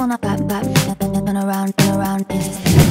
wanna pop, pop, turn around, turn around,